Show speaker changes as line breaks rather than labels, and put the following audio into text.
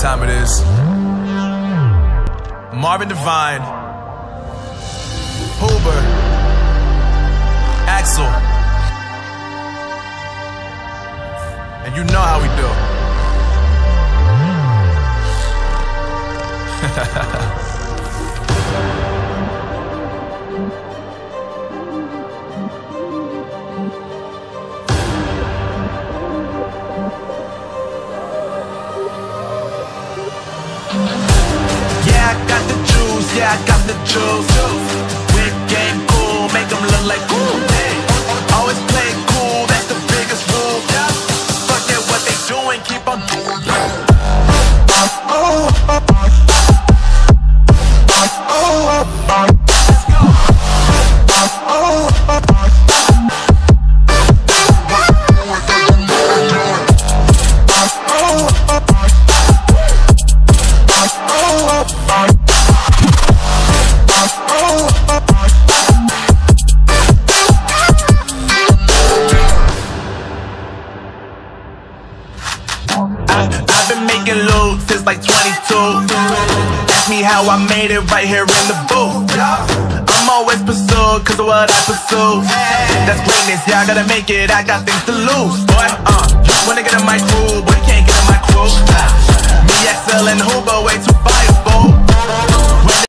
time it is. Marvin Devine, Huber, Axel, and you know how we do. yeah, I got the juice. Whip game cool, make them look like cool. Always play cool, that's the biggest rule. Fuck it, what they doing, keep on doing. Oh, oh, oh, I've been making loot since like 22. Ask me how I made it right here in the booth. I'm always pursued cause of what I pursue. That's greatness, yeah, I gotta make it, I got things to lose. Boy, uh, wanna get in my crew, but you can't get in my crew. Me, Axel, and Huber, way too.